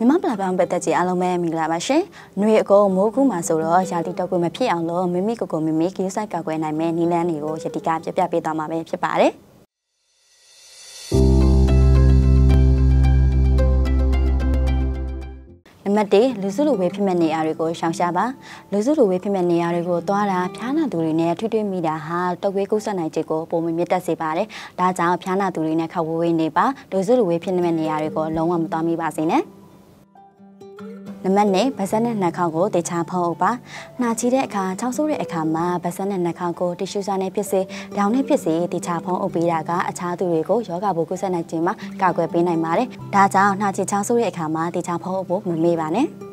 မြမပလာပောင်ပတ်သက်ကြီးအားလုံးပဲမင်္ဂလာပါရှင်။ຫນွေအကုန်မိုးကူးမှာဆိုတော့ရာသီတုပ်ကွေးမဖြစ်အောင်လို့မိမိကိုယ်ကိုမိမိကိစ္စကောက်ွယ်နိုင်မဲ့နီလန်းတွေကိုယတိကပြပြပေးသွားမှာပဲဖြစ်ပါတယ်။နံပါတ်1လူစုလူဝေးဖြစ်မဲ့နေရာတွေကိုရှောင်ရှားပါလူစုလူဝေးဖြစ်မဲ့နေရာတွေကိုသွားတာဖျားနာသူတွေနဲ့ထွေးထွေးမိတာဟာတုပ်ကွေးကူးစက်နိုင်ခြင်းကိုပုံမမြင့်တက်စေပါတယ်ဒါကြောင့်ဖျားနာသူတွေနဲ့ခက်ဝေးဝေးနေပါလူစုလူဝေးဖြစ်မဲ့နေရာတွေကိုလုံးဝမသွားမိပါစေနဲ့ နံပါတ်1ဗစက်နဲ့နှာခေါင်းကိုတေချာဖုံးအုပ်ပါ။နှာချီတဲ့အခါချောင်းဆိုးတဲ့အခါမှာဗစက်နဲ့နှာခေါင်းကိုတီရှူစာနဲ့ဖြစ်စေဒေါင်းနဲ့ဖြစ်စေတေချာဖုံးအုပ်ပေးတာကအခြားသူတွေကိုယောဂဘိုးကုသနိုင်ခြင်းမှာကာကွယ်ပေးနိုင်ပါတယ်။ဒါကြောင့်နှာချီချောင်းဆိုးတဲ့အခါမှာတေချာဖုံးအုပ်ဖို့မမေ့ပါနဲ့။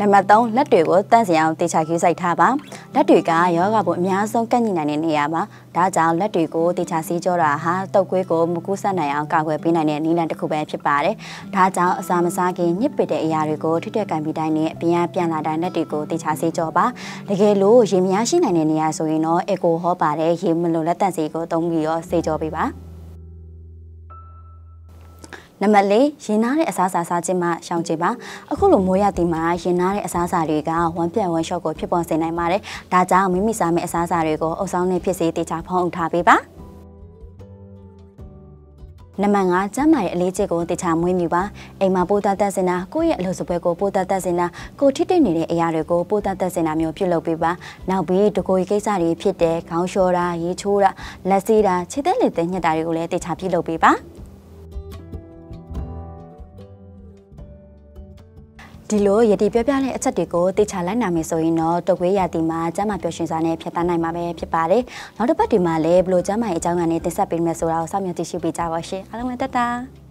နံပါတ်3လက်တွေကိုတန့်စင်အောင်တေချာကျူးစိုက်ထားပါလက်တွေကယောဂဘုံအများဆုံးကန့်ညိနိုင်တဲ့နေရာပါဒါကြောင့်လက်တွေကိုတေချာစီးကြောတာဟာတုပ်ကွေးကိုမကူးဆက်နိုင်အောင်ကာကွယ်ပေးနိုင်တဲ့နည်းလမ်းတစ်ခုပဲဖြစ်ပါတယ်ဒါကြောင့်အစာမစားခင်ညစ်ပစ်တဲ့အရာတွေကိုထိတဲ့ကန်ပြီးတိုင်းနဲ့အပြင်အပြန်လာတိုင်းလက်တွေကိုတေချာစီးကြောပါတကယ်လို့ရေများရှိနိုင်တဲ့နေရာဆိုရင်တော့အီကိုဟောပါတဲ့ရေမလိုလက်တန့်စီကိုသုံးပြီးတော့စေကြောပေးပါ နံပါတ်၄ရင်နာတဲ့အစားအစာစားခြင်းမှရှောင်ကြပါအခုလိုမိုးရသည်မှာရင်နာတဲ့အစားအစာတွေကဝမ်ပြန်ဝမ်ရှော့ကိုဖြစ်ပေါ်စေနိုင်ပါတယ်ဒါကြောင့်မိမိစားမယ့်အစားအစာတွေကိုအုပ်ဆောင်နေဖြစ်စေတေချာဖုံးအုပ်ထားပေးပါနံပါတ်5ကျန်းမာရေးအလေးချက်ကိုတေချာမွေးမြူပါအိမ်မှာပိုးသက်သက်စင်တာကိုယ့်ရဲ့အလုပ်စပွဲကိုပိုးသက်သက်စင်တာကိုထိတိတ်နေတဲ့အရာတွေကိုပိုးသက်သက်စင်တာမျိုးပြုလုပ်ပေးပါနောက်ပြီးတကိုယ်ကိစ္စတွေဖြစ်တဲ့ခေါင်းလျှော်တာရေချိုးတာလက်ဆေးတာခြေသက်လက်သက်ညှက်တာတွေကိုလည်းတေချာပြုလုပ်ပေးပါ ဒီလိုရည်တည်ပြောပြတဲ့အချက်တွေကိုသိချလိုက်နိုင်မယ်ဆိုရင်တော့တုတ်ဝေးရတီမှာကျမပျော်ရွှင်စွာနဲ့ဖြတ်သန်းနိုင်မှာပဲဖြစ်ပါတယ်။နောက်တစ်ပတ်ဒီမှာလည်းဘလို့ကျမရဲ့အကြောင်းကနေတင်ဆက်ပေးမယ်ဆိုတာကိုစောင့်မျှော်ကြည့်ရှုပေးကြပါရှင်။အားလုံးပဲတက်တာ။